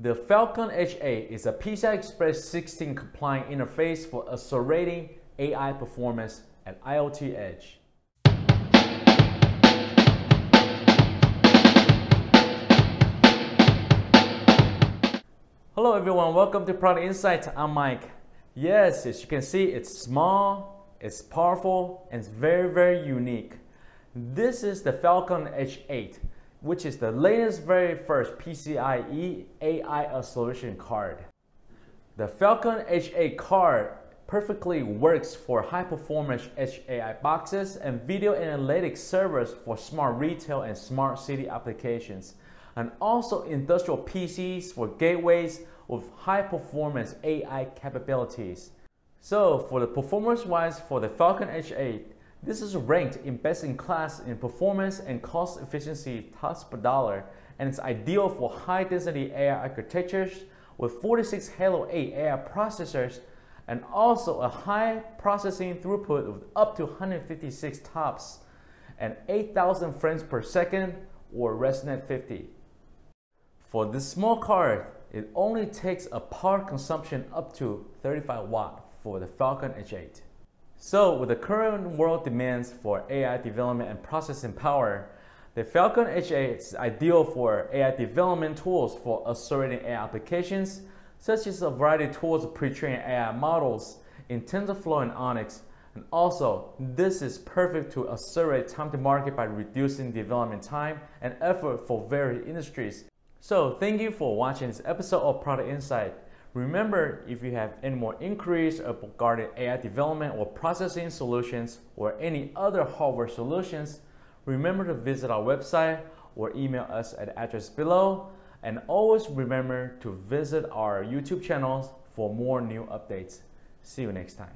The Falcon H8 is a PCI Express 16 compliant interface for accelerating AI performance at IoT Edge. Hello everyone, welcome to Product Insight. I'm Mike. Yes, as you can see, it's small, it's powerful, and it's very, very unique. This is the Falcon H8 which is the latest very first PCIe AI solution card. The Falcon H8 card perfectly works for high-performance edge AI boxes and video analytics servers for smart retail and smart city applications, and also industrial PCs for gateways with high-performance AI capabilities. So for the performance-wise for the Falcon H8, this is ranked in best in class in performance and cost efficiency TOPS per dollar, and it's ideal for high density AI architectures with 46 Hailo 8 AI processors and also a high processing throughput of up to 156 TOPS and 8000 frames per second or ResNet 50. For this small card, it only takes a power consumption up to 35 watt for the Falcon H8. So with the current world demands for AI development and processing power, the Falcon H8 is ideal for AI development tools for accelerating AI applications, such as a variety of tools of pre-trained AI models in TensorFlow and ONNX. And also, this is perfect to accelerate time to market by reducing development time and effort for various industries. So thank you for watching this episode of Product Insight. Remember, if you have any more inquiries regarding AI development or processing solutions or any other hardware solutions, remember to visit our website or email us at the address below. And always remember to visit our YouTube channels for more new updates. See you next time.